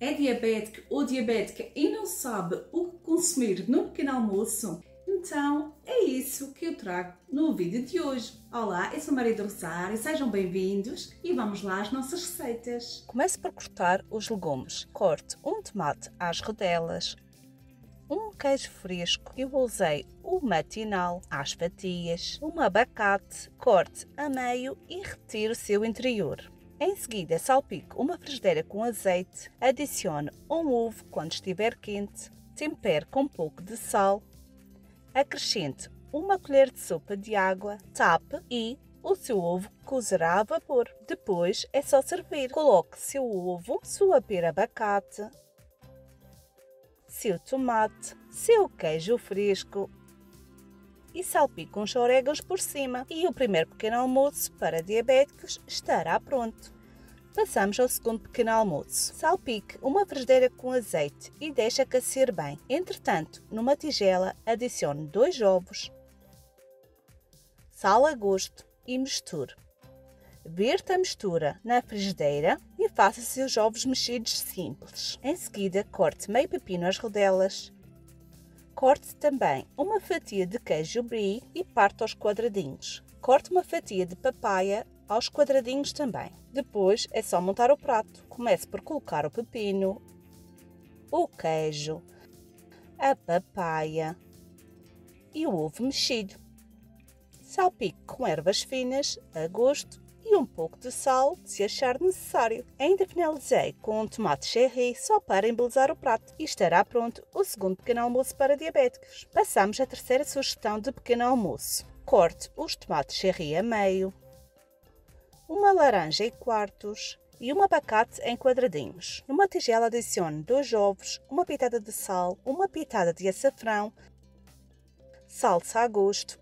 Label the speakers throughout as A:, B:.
A: é diabético ou diabética e não sabe o que consumir no pequeno almoço? Então é isso que eu trago no vídeo de hoje. Olá, eu sou Maria do Rosário, sejam bem-vindos e vamos lá às nossas receitas.
B: Comece por cortar os legumes. Corte um tomate às rodelas, um queijo fresco, eu usei o matinal às fatias, um abacate, corte a meio e retire o seu interior. Em seguida, salpique uma frigideira com azeite, adicione um ovo quando estiver quente, tempere com um pouco de sal, acrescente uma colher de sopa de água, tape e o seu ovo cozerá a vapor. Depois é só servir. Coloque seu ovo, sua pera abacate, seu tomate, seu queijo fresco e salpique uns orégãos por cima. E o primeiro pequeno almoço para diabéticos estará pronto. Passamos ao segundo pequeno almoço. Salpique uma frigideira com azeite e deixe aquecer bem. Entretanto, numa tigela, adicione dois ovos, sal a gosto e misture. Verta a mistura na frigideira e faça seus ovos mexidos simples. Em seguida, corte meio pepino às rodelas. Corte também uma fatia de queijo brie e parte aos quadradinhos. Corte uma fatia de papaya aos quadradinhos também. Depois é só montar o prato. Comece por colocar o pepino, o queijo, a papaya e o ovo mexido. Salpique com ervas finas a gosto e um pouco de sal se achar necessário. Ainda finalizei com um tomate cherry só para embelezar o prato e estará pronto o segundo pequeno almoço para diabéticos. Passamos à terceira sugestão de pequeno almoço. Corte os tomates cherry a meio, uma laranja em quartos e um abacate em quadradinhos. Numa tigela adicione dois ovos, uma pitada de sal, uma pitada de açafrão, salsa a gosto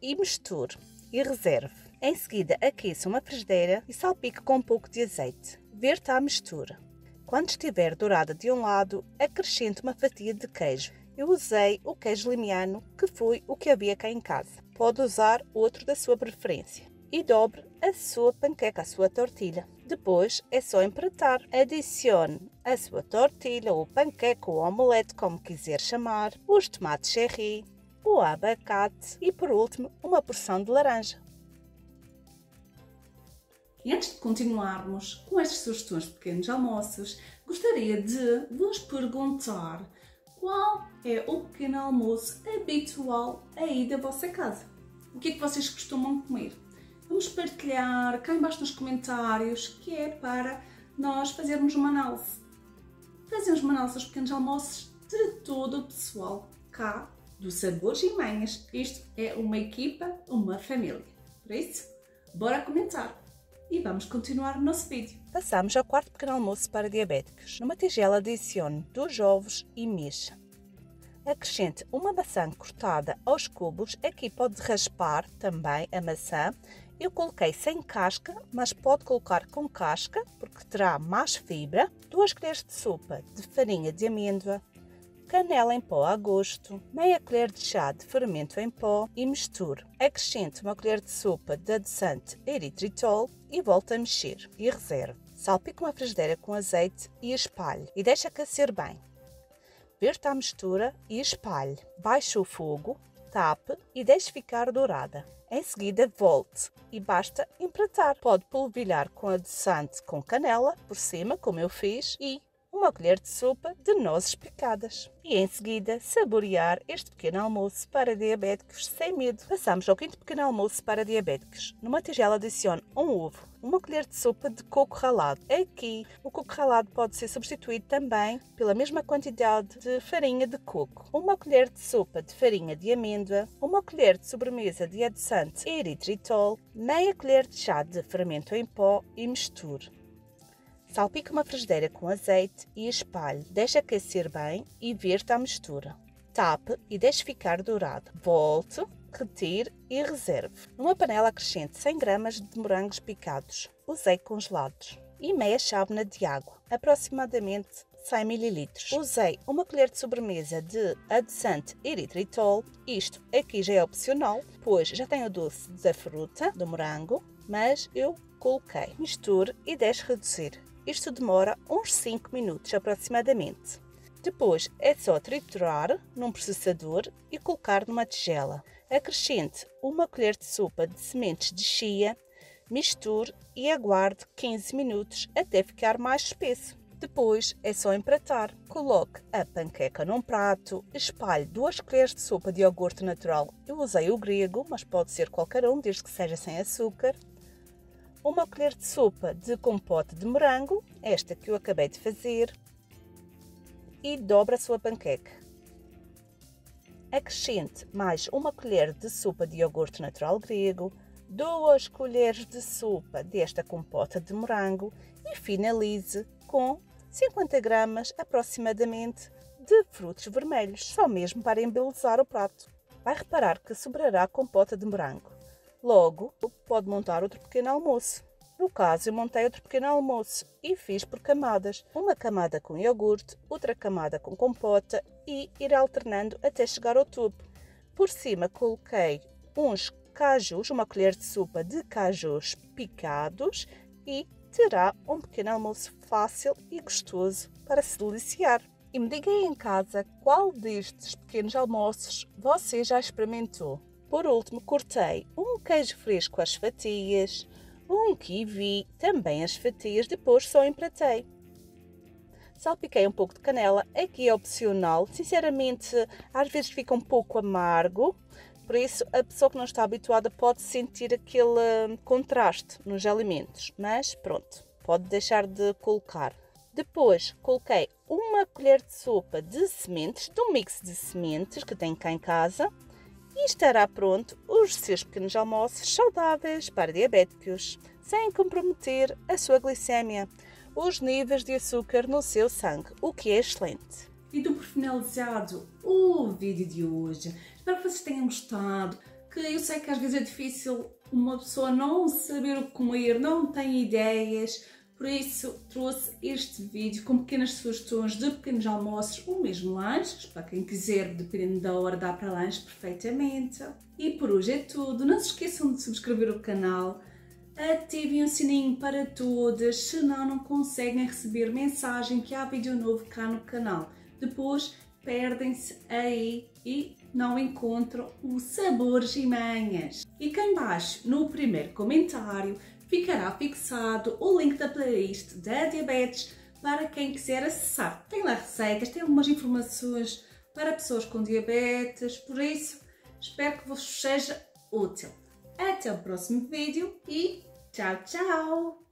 B: e misture e reserve. Em seguida, aqueça uma frigideira e salpique com um pouco de azeite. Verta a mistura. Quando estiver dourada de um lado, acrescente uma fatia de queijo. Eu usei o queijo limiano, que foi o que havia cá em casa. Pode usar outro da sua preferência. E dobre a sua panqueca, a sua tortilha. Depois é só empratar. Adicione a sua tortilha, ou panqueca, ou omelete, como quiser chamar, os tomates cherry, o abacate e, por último, uma porção de laranja.
A: E antes de continuarmos com estas sugestões de pequenos almoços, gostaria de vos perguntar qual é o pequeno almoço habitual aí da vossa casa? O que é que vocês costumam comer? Vamos partilhar cá embaixo nos comentários que é para nós fazermos uma análise. Fazemos uma análise dos pequenos almoços de todo o pessoal cá do Sabores e Manhas. Isto é uma equipa, uma família. Por isso, bora comentar! E vamos continuar o nosso vídeo.
B: Passamos ao quarto pequeno almoço para diabéticos. Numa tigela adicione dois ovos e mexa. Acrescente uma maçã cortada aos cubos. Aqui pode raspar também a maçã. Eu coloquei sem casca, mas pode colocar com casca, porque terá mais fibra. Duas colheres de sopa de farinha de amêndoa, canela em pó a gosto, meia colher de chá de fermento em pó e misture. Acrescente uma colher de sopa de adoçante eritritol e volte a mexer e reserve. Salpique uma frigideira com azeite e espalhe e deixe aquecer bem. Verta a mistura e espalhe. Baixe o fogo, tape e deixe ficar dourada. Em seguida, volte e basta empratar. Pode polvilhar com adoçante com canela por cima, como eu fiz, e uma colher de sopa de nozes picadas. E em seguida, saborear este pequeno almoço para diabéticos sem medo. Passamos ao quinto pequeno almoço para diabéticos. Numa tigela adicione um ovo, uma colher de sopa de coco ralado. Aqui, o coco ralado pode ser substituído também pela mesma quantidade de farinha de coco. Uma colher de sopa de farinha de amêndoa, uma colher de sobremesa de adoçante eritritol, meia colher de chá de fermento em pó e misture. Salpique uma frigideira com azeite e espalhe. Deixe aquecer bem e verta a mistura. Tape e deixe ficar dourado. Volte, retire e reserve. Numa panela acrescente 100 gramas de morangos picados. Usei congelados. E meia chávena de água, aproximadamente 100 ml. Usei uma colher de sobremesa de adoçante eritritol. Isto aqui já é opcional, pois já tem o doce da fruta, do morango, mas eu coloquei. Misture e deixe reduzir Isto demora uns 5 minutos aproximadamente. Depois é só triturar num processador e colocar numa tigela. Acrescente uma colher de sopa de sementes de chia, misture e aguarde 15 minutos até ficar mais espesso. Depois é só empratar. Coloque a panqueca num prato, espalhe duas colheres de sopa de iogurte natural. Eu usei o grego, mas pode ser qualquer um, desde que seja sem açúcar. Uma colher de sopa de compote de morango, esta que eu acabei de fazer, e dobre a sua panqueca. Acrescente mais uma colher de sopa de iogurte natural grego, duas colheres de sopa desta compota de morango e finalize com 50 gramas aproximadamente de frutos vermelhos, só mesmo para embelezar o prato. Vai reparar que sobrará compota de morango. Logo, pode montar outro pequeno almoço. No caso, eu montei outro pequeno almoço e fiz por camadas. Uma camada com iogurte, outra camada com compota e ir alternando até chegar ao topo. Por cima coloquei uns cajus, uma colher de sopa de cajus picados e terá um pequeno almoço fácil e gostoso para se deliciar. E me diga aí em casa qual destes pequenos almoços você já experimentou. Por último, cortei um queijo fresco às fatias, um kiwi, também as fatias, depois só empratei. Salpiquei um pouco de canela, aqui é opcional, sinceramente às vezes fica um pouco amargo, por isso, a pessoa que não está habituada pode sentir aquele hum, contraste nos alimentos, mas pronto, pode deixar de colocar. Depois, coloquei uma colher de sopa de sementes, de um mix de sementes que tenho cá em casa, e estará pronto os seus pequenos almoços saudáveis para diabéticos, sem comprometer a sua glicemia, os níveis de açúcar no seu sangue, o que é excelente.
A: E do por finalizado o vídeo de hoje. Espero que vocês tenham gostado, que eu sei que às vezes é difícil uma pessoa não saber o que comer, não tem ideias, por isso trouxe este vídeo com pequenas sugestões de pequenos almoços ou mesmo lanches, para quem quiser, dependendo da hora, dá para lanche perfeitamente. E por hoje é tudo, não se esqueçam de subscrever o canal, ativem o sininho para todas, senão não conseguem receber mensagem que há vídeo novo cá no canal. Depois perdem-se aí e não encontram o sabores e manhas. E cá embaixo, no primeiro comentário, ficará fixado o link da playlist da diabetes para quem quiser acessar. Tem lá receitas, tem algumas informações para pessoas com diabetes, por isso espero que vos seja útil. Até o próximo vídeo e tchau, tchau!